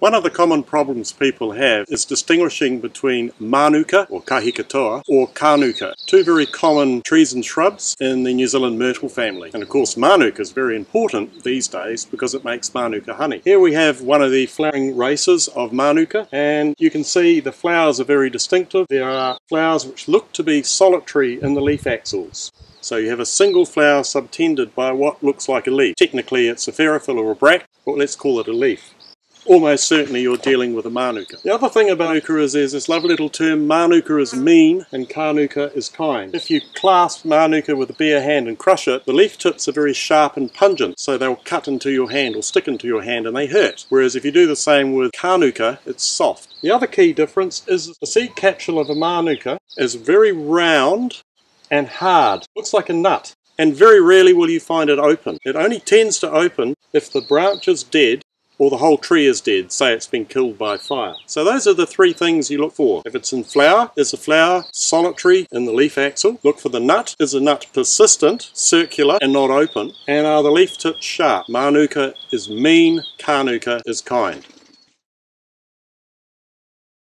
One of the common problems people have is distinguishing between manuka or kahikatoa or kanuka, two very common trees and shrubs in the New Zealand myrtle family. And of course manuka is very important these days because it makes manuka honey. Here we have one of the flowering races of manuka and you can see the flowers are very distinctive. There are flowers which look to be solitary in the leaf axils. So you have a single flower subtended by what looks like a leaf. Technically it's a pherophyll or a bract, but let's call it a leaf almost certainly you're dealing with a manuka. The other thing about manuka is there's this lovely little term, manuka is mean and kanuka is kind. If you clasp manuka with a bare hand and crush it, the leaf tips are very sharp and pungent, so they'll cut into your hand or stick into your hand and they hurt. Whereas if you do the same with kanuka, it's soft. The other key difference is the seed capsule of a manuka is very round and hard. Looks like a nut and very rarely will you find it open. It only tends to open if the branch is dead or the whole tree is dead, say it's been killed by fire. So those are the three things you look for. If it's in flower, is the flower solitary in the leaf axil? Look for the nut. Is the nut persistent, circular, and not open? And are the leaf tips sharp? Manuka is mean, Kanuka is kind.